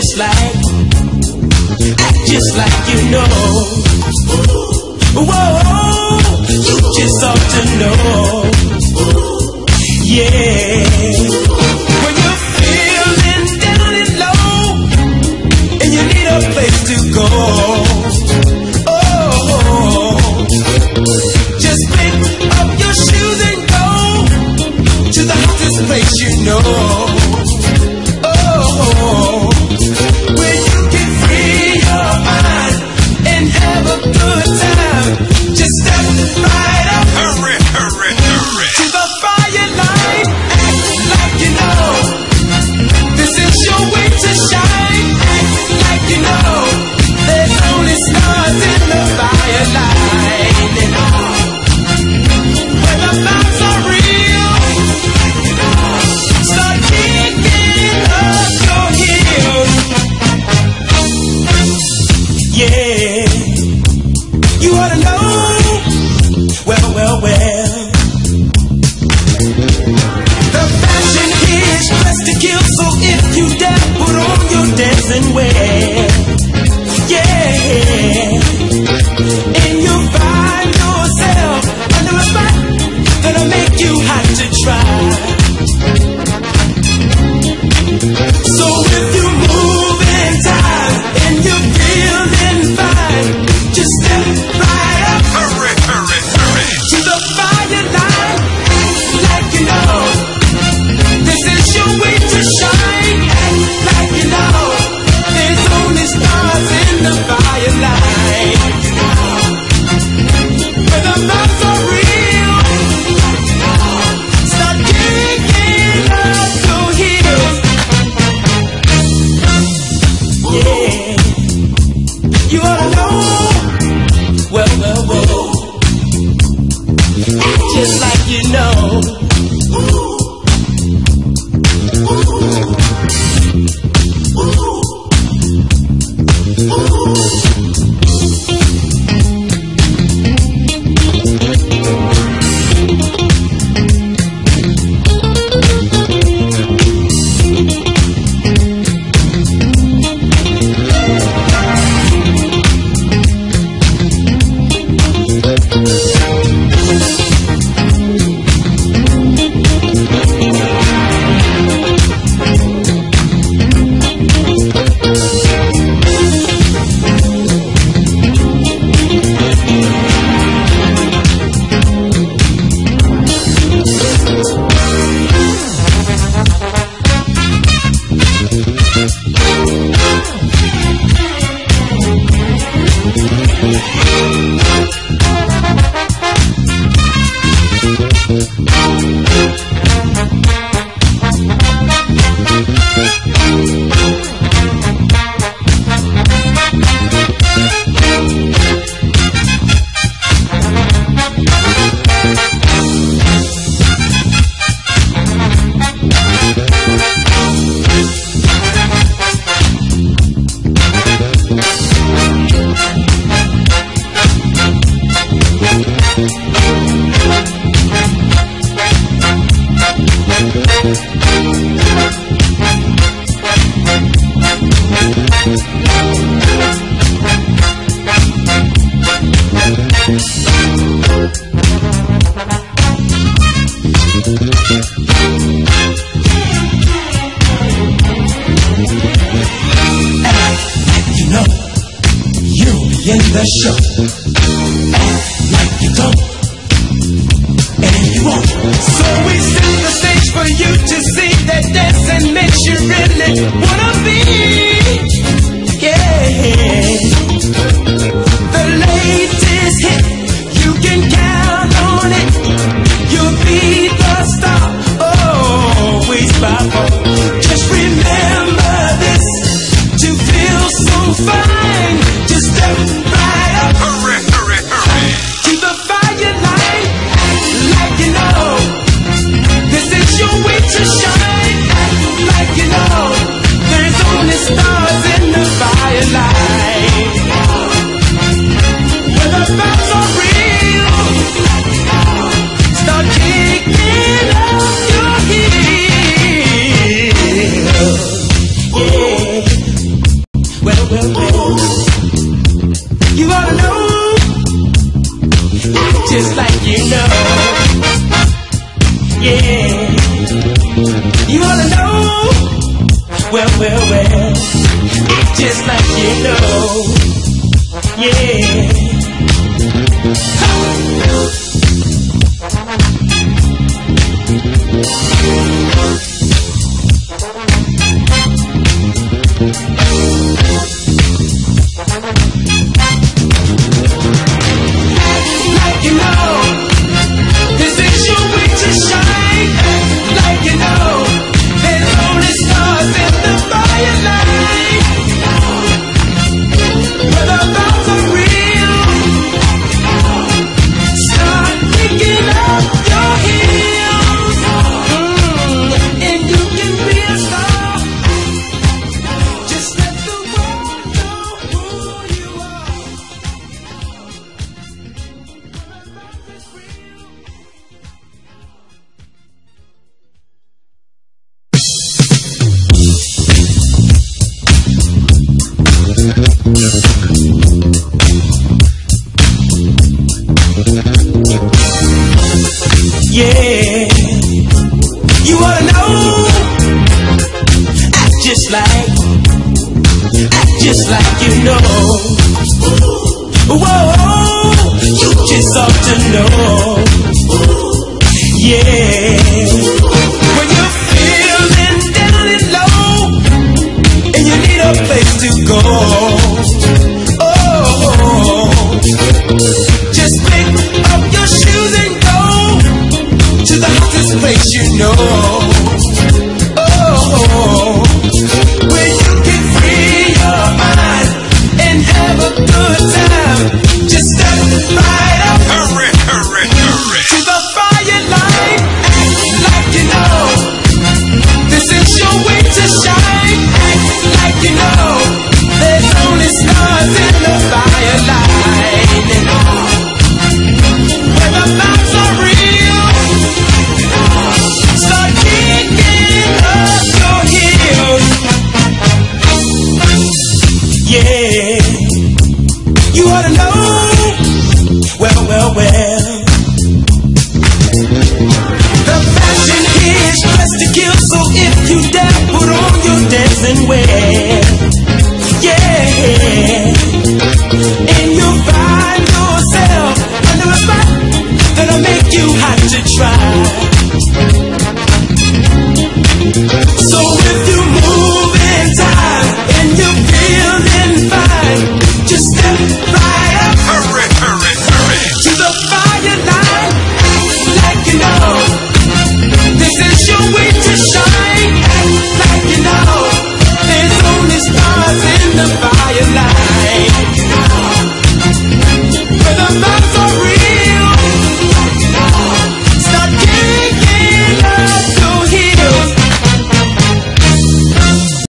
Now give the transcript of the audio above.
just like, act just like you know. Whoa, you just ought to know. Yeah. know. Well, well, well. The fashion dressed to kill, so if you put on your dancing wear. Yeah. And you special. well, well, well. Just like you know, yeah. It's up to know. and where.